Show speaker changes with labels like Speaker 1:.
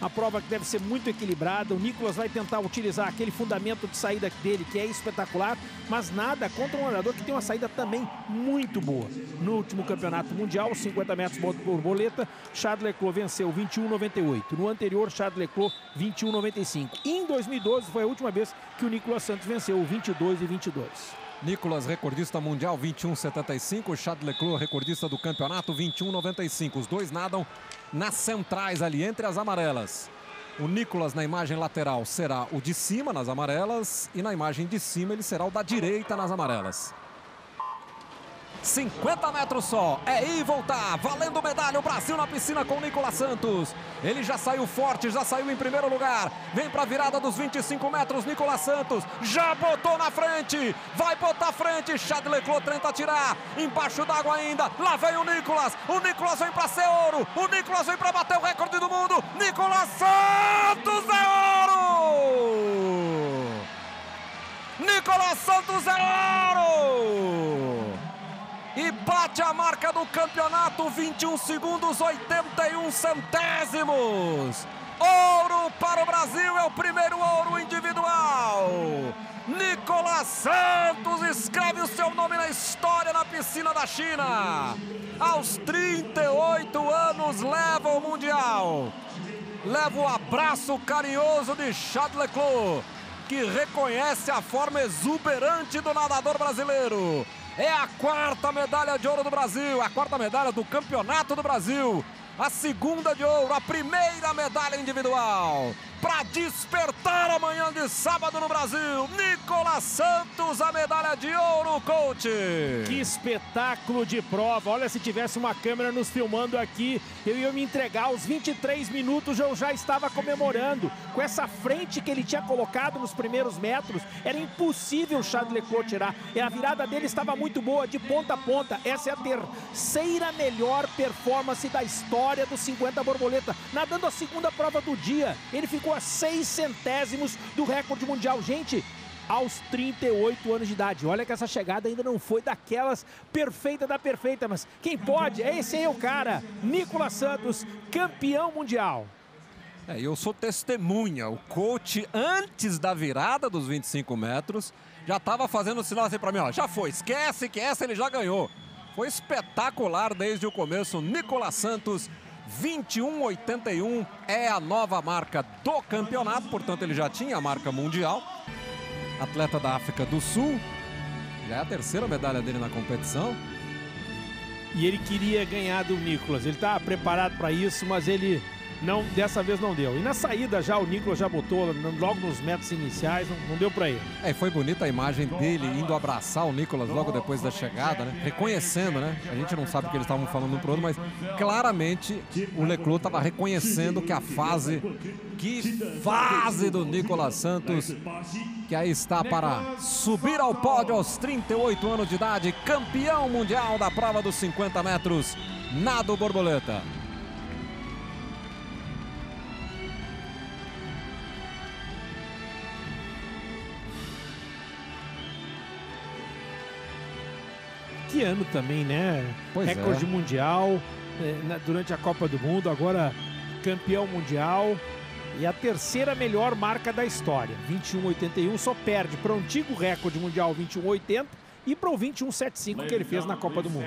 Speaker 1: Uma prova que deve ser muito equilibrada. O Nicolas vai tentar utilizar aquele fundamento de saída dele, que é espetacular, mas nada contra um nadador que tem uma saída também muito boa. No último campeonato mundial, 50 metros borboleta, Charles Leclerc venceu 21,98. No anterior, Charles Leclerc 21,95. Em 2012 foi a última vez que o Nicolas Santos venceu 22 e 22.
Speaker 2: Nicolas, recordista mundial, 21,75. Charles Leclerc, recordista do campeonato, 21,95. Os dois nadam nas centrais ali, entre as amarelas. O Nicolas na imagem lateral será o de cima nas amarelas e na imagem de cima ele será o da direita nas amarelas. 50 metros só, é ir e voltar, valendo medalha, o Brasil na piscina com o Nicolas Santos. Ele já saiu forte, já saiu em primeiro lugar, vem para a virada dos 25 metros, Nicolas Santos, já botou na frente, vai botar frente, Chad Leclerc tenta tirar, embaixo d'água ainda, lá vem o Nicolas, o Nicolas vem para ser ouro, o Nicolas vem para bater o recorde do campeonato, 21 segundos 81 centésimos. Ouro para o Brasil, é o primeiro ouro individual. Nicolas Santos escreve o seu nome na história na piscina da China. Aos 38 anos leva o Mundial. Leva o abraço carinhoso de Chad Leclerc, que reconhece a forma exuberante do nadador brasileiro. É a quarta medalha de ouro do Brasil, a quarta medalha do Campeonato do Brasil. A segunda de ouro, a primeira medalha individual para despertar amanhã de sábado no Brasil. Nicolas Santos, a medalha de ouro, coach.
Speaker 1: Que espetáculo de prova. Olha, se tivesse uma câmera nos filmando aqui, eu ia me entregar. Aos 23 minutos eu já estava comemorando. Com essa frente que ele tinha colocado nos primeiros metros, era impossível o Charles Leclerc tirar. E a virada dele estava muito boa, de ponta a ponta. Essa é a terceira melhor performance da história dos 50 borboleta. Nadando a segunda prova do dia. Ele ficou a seis centésimos do recorde mundial. Gente, aos 38 anos de idade. Olha que essa chegada ainda não foi daquelas perfeita da perfeita, mas quem pode? É esse aí o cara, Nicolas Santos, campeão mundial.
Speaker 2: É, eu sou testemunha. O coach, antes da virada dos 25 metros, já estava fazendo sinal assim para mim, ó, já foi, esquece que essa ele já ganhou. Foi espetacular desde o começo. Nicolas Santos 21,81 é a nova marca do campeonato, portanto ele já tinha a marca mundial. Atleta da África do Sul, já é a terceira medalha dele na competição.
Speaker 1: E ele queria ganhar do Nicolas, ele está preparado para isso, mas ele não, dessa vez não deu. E na saída já o Nicolas já botou logo nos metros iniciais, não, não deu para ele.
Speaker 2: É, foi bonita a imagem dele indo abraçar o Nicolas logo depois da chegada, né? Reconhecendo, né? A gente não sabe o que eles estavam falando um pro outro, mas claramente o Leclerc estava reconhecendo que a fase, que fase do Nicolas Santos, que aí está para subir ao pódio aos 38 anos de idade, campeão mundial da prova dos 50 metros, nado borboleta.
Speaker 1: Que ano também, né? Pois Recorde é. mundial é, durante a Copa do Mundo, agora campeão mundial. E a terceira melhor marca da história. 21,81 só perde para o antigo recorde mundial 21,80 e para o 21,75 que ele fez na Copa do Mundo.